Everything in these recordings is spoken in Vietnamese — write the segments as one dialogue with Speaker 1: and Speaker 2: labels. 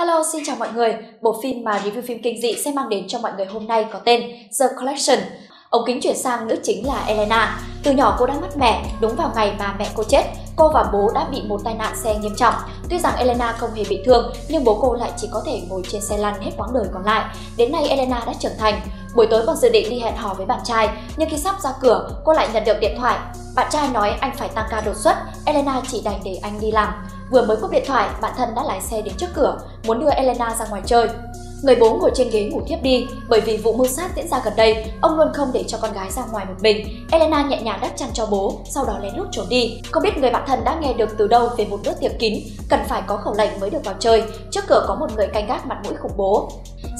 Speaker 1: Hello, xin chào mọi người. Bộ phim mà review phim kinh dị sẽ mang đến cho mọi người hôm nay có tên The Collection. Ống kính chuyển sang nữ chính là Elena. Từ nhỏ cô đã mất mẹ, đúng vào ngày mà mẹ cô chết. Cô và bố đã bị một tai nạn xe nghiêm trọng. Tuy rằng Elena không hề bị thương, nhưng bố cô lại chỉ có thể ngồi trên xe lăn hết quãng đời còn lại. Đến nay Elena đã trưởng thành. Buổi tối còn dự định đi hẹn hò với bạn trai, nhưng khi sắp ra cửa, cô lại nhận được điện thoại. Bạn trai nói anh phải tăng ca đột xuất, Elena chỉ đành để anh đi làm. Vừa mới cúp điện thoại, bạn thân đã lái xe đến trước cửa, muốn đưa Elena ra ngoài chơi. Người bố ngồi trên ghế ngủ thiếp đi, bởi vì vụ mưu sát diễn ra gần đây, ông luôn không để cho con gái ra ngoài một mình. Elena nhẹ nhàng đắp chăn cho bố, sau đó lén lút trốn đi. Không biết người bạn thân đã nghe được từ đâu về một bữa tiệc kín, cần phải có khẩu lệnh mới được vào chơi. Trước cửa có một người canh gác mặt mũi khủng bố.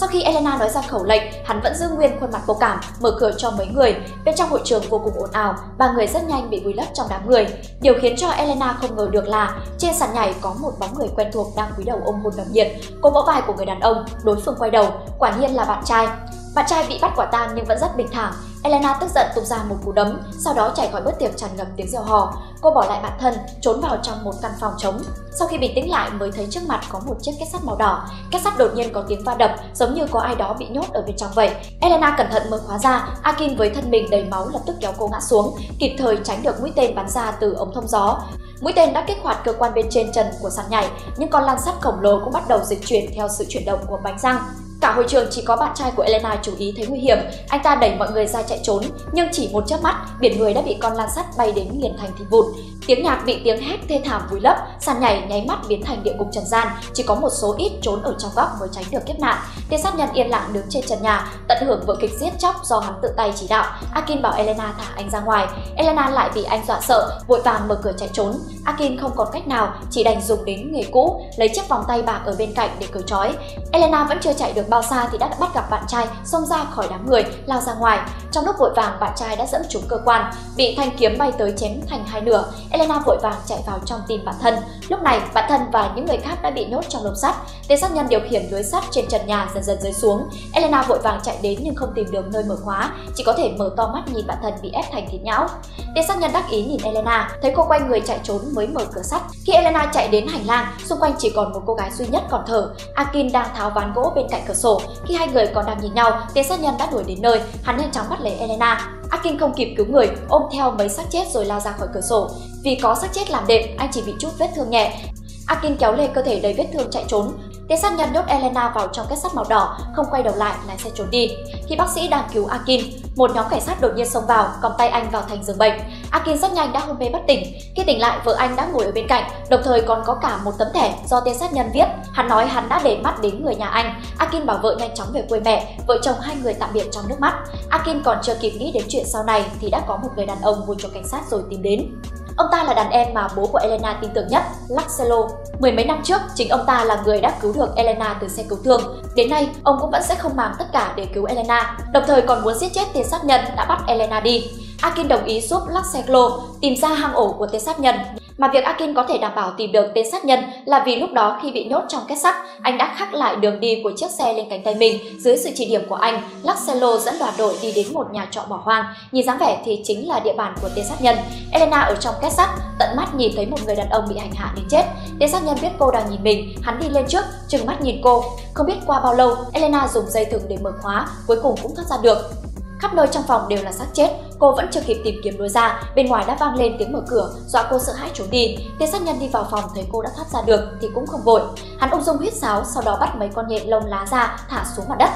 Speaker 1: Sau khi Elena nói ra khẩu lệnh, hắn vẫn giữ nguyên khuôn mặt vô cảm, mở cửa cho mấy người. Bên trong hội trường vô cùng ồn ào, ba người rất nhanh bị vùi lấp trong đám người. Điều khiến cho Elena không ngờ được là trên sàn nhảy có một bóng người quen thuộc đang cúi đầu ôm hôn nồng nhiệt. Cô vỗ vai của người đàn ông, đối phương quay đầu, quả nhiên là bạn trai. Bạn trai bị bắt quả tang nhưng vẫn rất bình thản. Elena tức giận tung ra một cú đấm, sau đó chạy khỏi bữa tiệc tràn ngập tiếng reo hò. Cô bỏ lại bạn thân, trốn vào trong một căn phòng trống. Sau khi bình tĩnh lại mới thấy trước mặt có một chiếc kết sắt màu đỏ. Kết sắt đột nhiên có tiếng va đập, giống như có ai đó bị nhốt ở bên trong vậy. Elena cẩn thận mở khóa ra, Akin với thân mình đầy máu lập tức kéo cô ngã xuống, kịp thời tránh được mũi tên bắn ra từ ống thông gió. Mũi tên đã kích hoạt cơ quan bên trên trần của sàn nhảy, nhưng con lan sắt khổng lồ cũng bắt đầu dịch chuyển theo sự chuyển động của bánh răng. Cả hội trường chỉ có bạn trai của Elena chú ý thấy nguy hiểm, anh ta đẩy mọi người ra chạy trốn, nhưng chỉ một chớp mắt, biển người đã bị con lan sắt bay đến nghiền thành thịt vụn. Tiếng nhạc bị tiếng hét thê thảm vùi lấp, sàn nhảy nháy mắt biến thành địa ngục trần gian, chỉ có một số ít trốn ở trong góc mới tránh được kiếp nạn. Tên sát nhân yên lặng đứng trên trần nhà, tận hưởng vở kịch giết chóc do hắn tự tay chỉ đạo. Akin bảo Elena thả anh ra ngoài, Elena lại bị anh dọa sợ, vội vàng mở cửa chạy trốn. Akin không còn cách nào, chỉ đành dùng đến nghề cũ, lấy chiếc vòng tay bạc ở bên cạnh để cởi trói. Elena vẫn chưa chạy được bao xa thì đã bắt gặp bạn trai xông ra khỏi đám người, lao ra ngoài. Trong lúc vội vàng, bạn trai đã dẫm trúng cơ quan, bị thanh kiếm bay tới chém thành hai nửa. Elena vội vàng chạy vào trong tìm bạn thân. Lúc này, bạn thân và những người khác đã bị nhốt trong lồng sắt. Tên sát nhân điều khiển lưới sắt trên trần nhà dần dần rơi xuống. Elena vội vàng chạy đến nhưng không tìm được nơi mở khóa, chỉ có thể mở to mắt nhìn bạn thân bị ép thành thịt nhão. Tên sát nhân đắc ý nhìn Elena, thấy cô quay người chạy trốn mới mở cửa sắt. Khi Elena chạy đến hành lang, xung quanh chỉ còn một cô gái duy nhất còn thở. Akin đang tháo ván gỗ bên cạnh cửa sổ. Khi hai người còn đang nhìn nhau, tên sát nhân đã đuổi đến nơi, hắn nhanh chóng bắt lấy Elena. Akin không kịp cứu người, ôm theo mấy xác chết rồi lao ra khỏi cửa sổ. Vì có xác chết làm đệm, anh chỉ bị chút vết thương nhẹ. Akin kéo lê cơ thể đầy vết thương chạy trốn. Tên sát nhân nhốt Elena vào trong kết sắt màu đỏ, không quay đầu lại lái xe trốn đi. Khi bác sĩ đang cứu Akin, một nhóm cảnh sát đột nhiên xông vào, còng tay anh vào thành giường bệnh. Akin rất nhanh đã hôn mê bất tỉnh. Khi tỉnh lại, vợ anh đã ngồi ở bên cạnh, đồng thời còn có cả một tấm thẻ do tên sát nhân viết. Hắn nói hắn đã để mắt đến người nhà anh. Akin bảo vợ nhanh chóng về quê mẹ, vợ chồng hai người tạm biệt trong nước mắt. Akin còn chưa kịp nghĩ đến chuyện sau này thì đã có một người đàn ông vui cho cảnh sát rồi tìm đến. Ông ta là đàn em mà bố của Elena tin tưởng nhất, Laxelo. Mười mấy năm trước, chính ông ta là người đã cứu được Elena từ xe cứu thương. Đến nay, ông cũng vẫn sẽ không màng tất cả để cứu Elena, đồng thời còn muốn giết chết tên sát nhân đã bắt Elena đi. Akin đồng ý giúp Laxelo tìm ra hang ổ của tên sát nhân mà việc Akin có thể đảm bảo tìm được tên sát nhân là vì lúc đó khi bị nhốt trong kết sắt, anh đã khắc lại đường đi của chiếc xe lên cánh tay mình. Dưới sự chỉ điểm của anh, Laxello dẫn đoàn đội đi đến một nhà trọ bỏ hoang. Nhìn dáng vẻ thì chính là địa bàn của tên sát nhân. Elena ở trong kết sắt, tận mắt nhìn thấy một người đàn ông bị hành hạ đến chết. Tên sát nhân biết cô đang nhìn mình, hắn đi lên trước, trừng mắt nhìn cô. Không biết qua bao lâu, Elena dùng dây thừng để mở khóa, cuối cùng cũng thoát ra được. Khắp nơi trong phòng đều là xác chết, cô vẫn chưa kịp tìm kiếm lối ra, bên ngoài đã vang lên tiếng mở cửa, dọa cô sợ hãi trốn đi. Tên sát nhân đi vào phòng thấy cô đã thoát ra được thì cũng không vội. Hắn ung dung huyết sáo, sau đó bắt mấy con nhện lông lá ra thả xuống mặt đất.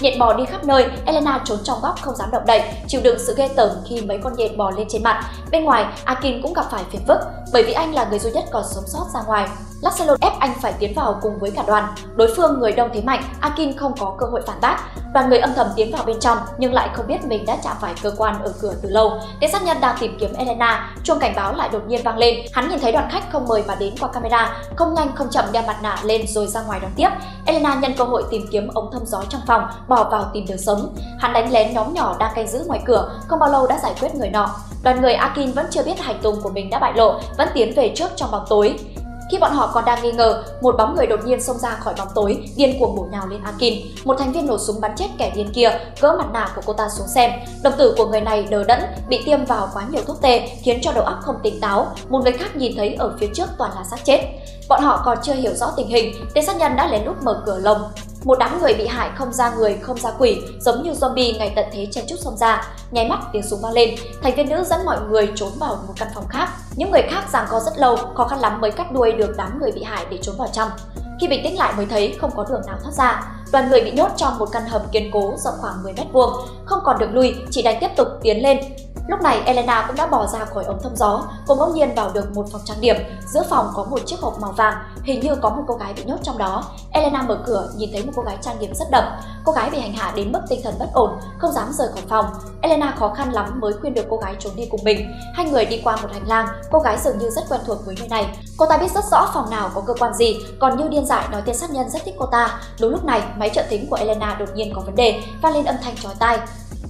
Speaker 1: Nhện bò đi khắp nơi, Elena trốn trong góc không dám động đậy, chịu đựng sự ghê tởm khi mấy con nhện bò lên trên mặt. Bên ngoài, Akin cũng gặp phải phiền phức, bởi vì anh là người duy nhất còn sống sót ra ngoài. Laxello ép anh phải tiến vào cùng với cả đoàn. Đối phương người đông thế mạnh, Akin không có cơ hội phản bác. Đoàn người âm thầm tiến vào bên trong nhưng lại không biết mình đã chạm phải cơ quan ở cửa từ lâu. Tên sát nhân đang tìm kiếm Elena, chuông cảnh báo lại đột nhiên vang lên. Hắn nhìn thấy đoàn khách không mời mà đến qua camera, không nhanh không chậm đeo mặt nạ lên rồi ra ngoài đón tiếp. Elena nhân cơ hội tìm kiếm ống thông gió trong phòng, bỏ vào tìm đường sống. Hắn đánh lén nhóm nhỏ đang canh giữ ngoài cửa, không bao lâu đã giải quyết người nọ. Đoàn người Akin vẫn chưa biết hành tung của mình đã bại lộ, vẫn tiến về trước trong bóng tối. Khi bọn họ còn đang nghi ngờ, một bóng người đột nhiên xông ra khỏi bóng tối, điên cuồng bổ nhào lên Akin. Một thành viên nổ súng bắn chết kẻ điên kia, gỡ mặt nạ của cô ta xuống xem. Đồng tử của người này đờ đẫn, bị tiêm vào quá nhiều thuốc tê, khiến cho đầu óc không tỉnh táo. Một người khác nhìn thấy ở phía trước toàn là xác chết. Bọn họ còn chưa hiểu rõ tình hình, tên sát nhân đã lén lút mở cửa lồng, một đám người bị hại không ra người, không ra quỷ, giống như zombie ngày tận thế chen chúc xông ra. Nháy mắt tiếng súng vang lên, thành viên nữ dẫn mọi người trốn vào một căn phòng khác. Những người khác giằng co rất lâu, khó khăn lắm mới cắt đuôi được đám người bị hại để trốn vào trong. Khi bình tĩnh lại mới thấy không có đường nào thoát ra. Đoàn người bị nhốt trong một căn hầm kiên cố rộng khoảng 10 mét vuông, không còn được lui, chỉ đành tiếp tục tiến lên. Lúc này Elena cũng đã bò ra khỏi ống thông gió, cô ngẫu nhiên vào được một phòng trang điểm. Giữa phòng có một chiếc hộp màu vàng, hình như có một cô gái bị nhốt trong đó. Elena mở cửa, nhìn thấy một cô gái trang điểm rất đậm. Cô gái bị hành hạ đến mức tinh thần bất ổn, không dám rời khỏi phòng. Elena khó khăn lắm mới khuyên được cô gái trốn đi cùng mình. Hai người đi qua một hành lang, cô gái dường như rất quen thuộc với nơi này. Cô ta biết rất rõ phòng nào có cơ quan gì, còn như điên dại nói tên sát nhân rất thích cô ta. Đúng lúc này, máy trợ thính của Elena đột nhiên có vấn đề, vang lên âm thanh chói tai.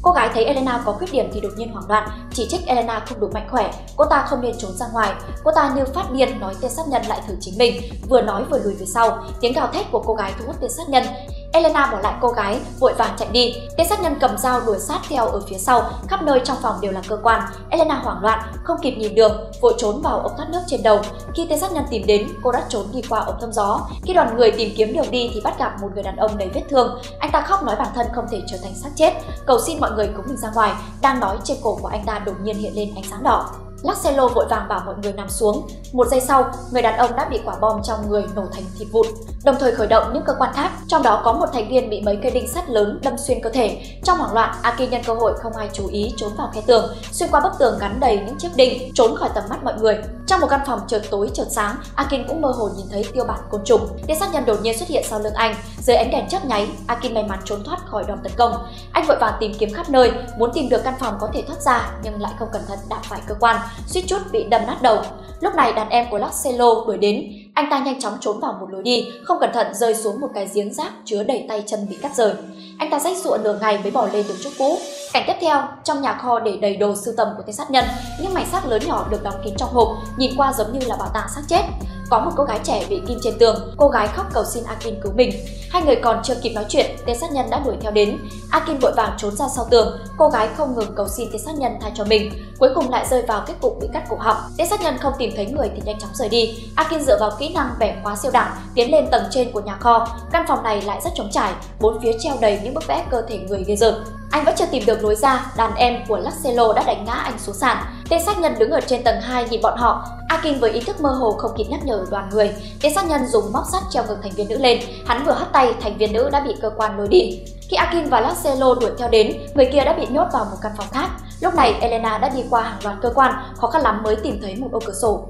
Speaker 1: Cô gái thấy Elena có khuyết điểm thì đột nhiên hoảng loạn, chỉ trích Elena không đủ mạnh khỏe, cô ta không nên trốn ra ngoài. Cô ta như phát điên nói tên sát nhân lại thử chính mình, vừa nói vừa lùi về sau. Tiếng gào thét của cô gái thu hút tên sát nhân. Elena bỏ lại cô gái, vội vàng chạy đi. Tên sát nhân cầm dao đuổi sát theo ở phía sau, khắp nơi trong phòng đều là cơ quan. Elena hoảng loạn, không kịp nhìn đường, vội trốn vào ống thoát nước trên đầu. Khi tên sát nhân tìm đến, cô đã trốn đi qua ống thông gió. Khi đoàn người tìm kiếm đường đi thì bắt gặp một người đàn ông đầy vết thương. Anh ta khóc nói bản thân không thể trở thành xác chết, cầu xin mọi người cứu mình ra ngoài. Đang nói trên cổ của anh ta đột nhiên hiện lên ánh sáng đỏ. Laxello vội vàng bảo mọi người nằm xuống. Một giây sau, người đàn ông đã bị quả bom trong người nổ thành thịt vụn, đồng thời khởi động những cơ quan khác. Trong đó có một thành viên bị mấy cây đinh sắt lớn đâm xuyên cơ thể. Trong hoảng loạn, Aki nhân cơ hội không ai chú ý trốn vào khe tường, xuyên qua bức tường gắn đầy những chiếc đinh, trốn khỏi tầm mắt mọi người. Trong một căn phòng chợt tối chợt sáng, Akin cũng mơ hồ nhìn thấy tiêu bản côn trùng. Tên sát nhân đột nhiên xuất hiện sau lưng anh, dưới ánh đèn chớp nháy, Akin may mắn trốn thoát khỏi đòn tấn công. Anh vội vàng tìm kiếm khắp nơi, muốn tìm được căn phòng có thể thoát ra, nhưng lại không cẩn thận đạp phải cơ quan, suýt chút bị đâm nát đầu. Lúc này đàn em của Laxelo đuổi đến, anh ta nhanh chóng trốn vào một lối đi, không cẩn thận rơi xuống một cái giếng rác chứa đầy tay chân bị cắt rời. Anh ta rách sụa nửa ngày mới bỏ lên được chỗ cũ. Cảnh tiếp theo, trong nhà kho để đầy đồ sưu tầm của tên sát nhân, những mảnh xác lớn nhỏ được đóng kín trong hộp, nhìn qua giống như là bảo tàng xác chết. Có một cô gái trẻ bị kim trên tường, cô gái khóc cầu xin Akin cứu mình. Hai người còn chưa kịp nói chuyện, tên sát nhân đã đuổi theo đến. Akin vội vàng trốn ra sau tường, cô gái không ngừng cầu xin tên sát nhân tha cho mình. Cuối cùng lại rơi vào kết cục bị cắt cổ họng. Tên sát nhân không tìm thấy người thì nhanh chóng rời đi. Akin dựa vào kỹ năng bẻ khóa siêu đẳng, tiến lên tầng trên của nhà kho. Căn phòng này lại rất trống trải, bốn phía treo đầy những bức vẽ cơ thể người ghê rợn. Anh vẫn chưa tìm được lối ra, đàn em của Laxelo đã đánh ngã anh xuống sàn. Tên sát nhân đứng ở trên tầng 2 nhìn bọn họ. Akin với ý thức mơ hồ không kịp nhắc nhở đoàn người. Tên sát nhân dùng móc sắt treo ngược thành viên nữ lên. Hắn vừa hất tay, thành viên nữ đã bị cơ quan lôi đi. Khi Akin và Laxelo đuổi theo đến, người kia đã bị nhốt vào một căn phòng khác. Lúc này Elena đã đi qua hàng loạt cơ quan, khó khăn lắm mới tìm thấy một ô cửa sổ.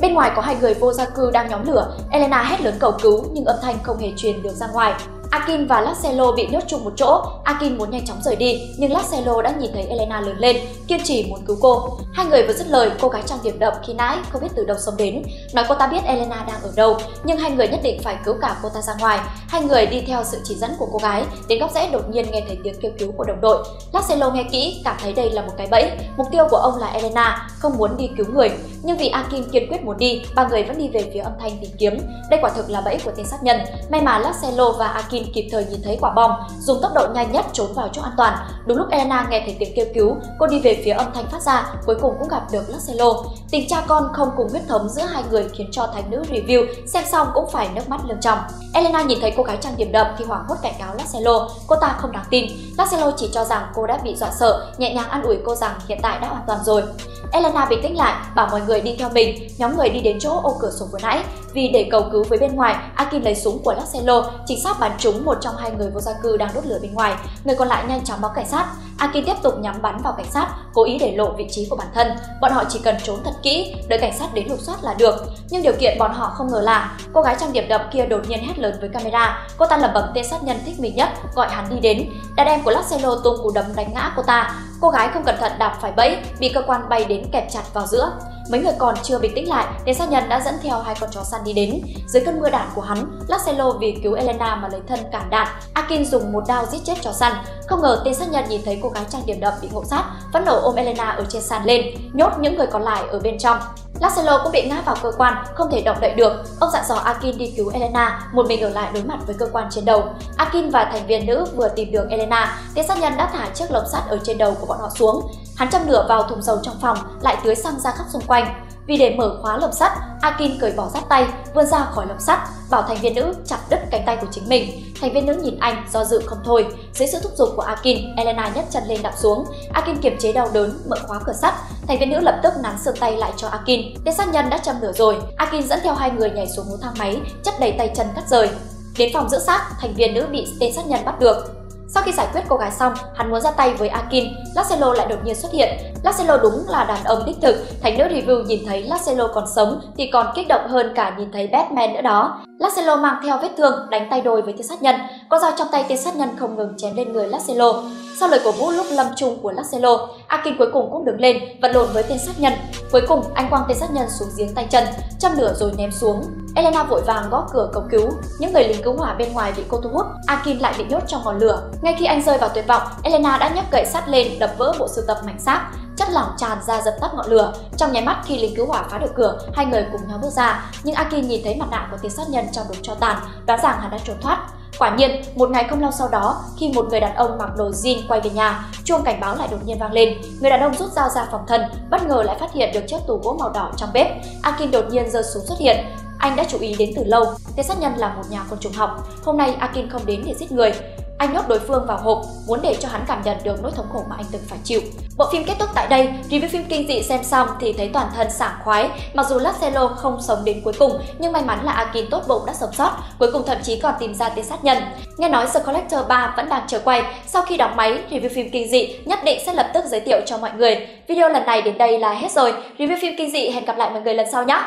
Speaker 1: Bên ngoài có hai người vô gia cư đang nhóm lửa, Elena hét lớn cầu cứu nhưng âm thanh không hề truyền được ra ngoài. Akin và Laxelo bị nhốt chung một chỗ. Akin muốn nhanh chóng rời đi, nhưng Laxelo đã nhìn thấy Elena lớn lên, kiên trì muốn cứu cô. Hai người vừa dứt lời, cô gái trang điểm đậm khi nãy không biết từ đâu sống đến, nói cô ta biết Elena đang ở đâu, nhưng hai người nhất định phải cứu cả cô ta ra ngoài. Hai người đi theo sự chỉ dẫn của cô gái, đến góc rẽ đột nhiên nghe thấy tiếng kêu cứu của đồng đội. Laxelo nghe kỹ, cảm thấy đây là một cái bẫy. Mục tiêu của ông là Elena, không muốn đi cứu người, nhưng vì Akin kiên quyết muốn đi, ba người vẫn đi về phía âm thanh tìm kiếm. Đây quả thực là bẫy của tên sát nhân. May mà Laxelo và Akin kịp thời nhìn thấy quả bom, dùng tốc độ nhanh nhất trốn vào chỗ an toàn. Đúng lúc Elena nghe thấy tiếng kêu cứu, cô đi về phía âm thanh phát ra, cuối cùng cũng gặp được Laxelo. Tình cha con không cùng huyết thống giữa hai người khiến cho thánh nữ review xem xong cũng phải nước mắt lưng tròng. Elena nhìn thấy cô gái trang điểm đậm thì hoảng hốt cảnh cáo Laxelo, cô ta không đáng tin. Laxelo chỉ cho rằng cô đã bị dọa sợ, nhẹ nhàng an ủi cô rằng hiện tại đã hoàn toàn rồi. Elena bình tĩnh lại, bảo mọi người đi theo mình. Nhóm người đi đến chỗ ô cửa sổ vừa nãy. Vì để cầu cứu với bên ngoài, Akin lấy súng của Laxelo, chính xác bắn trúng một trong hai người vô gia cư đang đốt lửa bên ngoài. Người còn lại nhanh chóng báo cảnh sát. Akin tiếp tục nhắm bắn vào cảnh sát, cố ý để lộ vị trí của bản thân. Bọn họ chỉ cần trốn thật kỹ, đợi cảnh sát đến lục soát là được. Nhưng điều kiện bọn họ không ngờ là cô gái trang điểm đậm kia đột nhiên hét lớn với camera. Cô ta lẩm bẩm tên sát nhân thích mình nhất, gọi hắn đi đến. Đàn em của Laxelo tung cú đấm đánh ngã cô ta. Cô gái không cẩn thận đạp phải bẫy, bị cơ quan bay đến kẹp chặt vào giữa. Mấy người còn chưa bình tĩnh lại, tên sát nhân đã dẫn theo hai con chó săn đi đến. Dưới cơn mưa đạn của hắn, Laxelo vì cứu Elena mà lấy thân cản đạn. Akin dùng một đao giết chết chó săn. Không ngờ tên sát nhân nhìn thấy cô gái trang điểm đậm bị ngộ sát, vẫn nổ ôm Elena ở trên sàn lên, nhốt những người còn lại ở bên trong. Lascelo cũng bị ngã vào cơ quan, không thể động đậy được. Ông dặn dò Akin đi cứu Elena, một mình ở lại đối mặt với cơ quan trên đầu. Akin và thành viên nữ vừa tìm được Elena, tên sát nhân đã thả chiếc lồng sắt ở trên đầu của bọn họ xuống. Hắn châm lửa vào thùng dầu trong phòng, lại tưới xăng ra khắp xung quanh. Vì để mở khóa lồng sắt, Akin cởi bỏ giáp tay, vươn ra khỏi lồng sắt, bảo thành viên nữ chặt đứt cánh tay của chính mình. Thành viên nữ nhìn anh do dự không thôi. Dưới sự thúc giục của Akin, Elena nhấc chân lên đạp xuống. Akin kiềm chế đau đớn, mở khóa cửa sắt. Thành viên nữ lập tức nắn xương tay lại cho Akin. Tên sát nhân đã châm lửa rồi. Akin dẫn theo hai người nhảy xuống hố thang máy, chất đầy tay chân cắt rời. Đến phòng giữ xác, thành viên nữ bị tên sát nhân bắt được. Sau khi giải quyết cô gái xong, hắn muốn ra tay với Akin, Lacello lại đột nhiên xuất hiện. Lacello đúng là đàn ông đích thực, thành nữ review nhìn thấy Lacello còn sống thì còn kích động hơn cả nhìn thấy Batman nữa đó. Lacello mang theo vết thương, đánh tay đôi với tên sát nhân. Con dao trong tay tên sát nhân không ngừng chém lên người Lacello. Sau lời cổ vũ lúc lâm chung của Lacello, Akin cuối cùng cũng đứng lên, vật lộn với tên sát nhân. Cuối cùng, anh quăng tên sát nhân xuống giếng tay chân, châm lửa rồi ném xuống. Elena vội vàng gõ cửa cầu cứu, những người lính cứu hỏa bên ngoài bị cô thu hút, Akin lại bị nhốt trong ngọn lửa. Ngay khi anh rơi vào tuyệt vọng, Elena đã nhấc gậy sắt lên đập vỡ bộ sưu tập mảnh xác, chất lỏng tràn ra dập tắt ngọn lửa. Trong nháy mắt khi lính cứu hỏa phá được cửa, hai người cùng nhau bước ra, nhưng Aki nhìn thấy mặt nạ của tên sát nhân trong đống cho tàn, đoán rằng hắn đã trốn thoát. Quả nhiên, một ngày không lâu sau đó, khi một người đàn ông mặc đồ jean quay về nhà, chuông cảnh báo lại đột nhiên vang lên. Người đàn ông rút dao ra phòng thân, bất ngờ lại phát hiện được chiếc tủ gỗ màu đỏ trong bếp. Akin đột nhiên giơ súng xuất hiện. Anh đã chú ý đến từ lâu, tên sát nhân là một nhà côn trùng học. Hôm nay Akin không đến để giết người, anh nhốt đối phương vào hộp, muốn để cho hắn cảm nhận được nỗi thống khổ mà anh từng phải chịu. Bộ phim kết thúc tại đây, review phim kinh dị xem xong thì thấy toàn thân sảng khoái. Mặc dù Lacello không sống đến cuối cùng, nhưng may mắn là Akin tốt bụng đã sống sót, cuối cùng thậm chí còn tìm ra tên sát nhân. Nghe nói The Collector 3 vẫn đang chờ quay, sau khi đóng máy, review phim kinh dị nhất định sẽ lập tức giới thiệu cho mọi người. Video lần này đến đây là hết rồi, review phim kinh dị hẹn gặp lại mọi người lần sau nhé!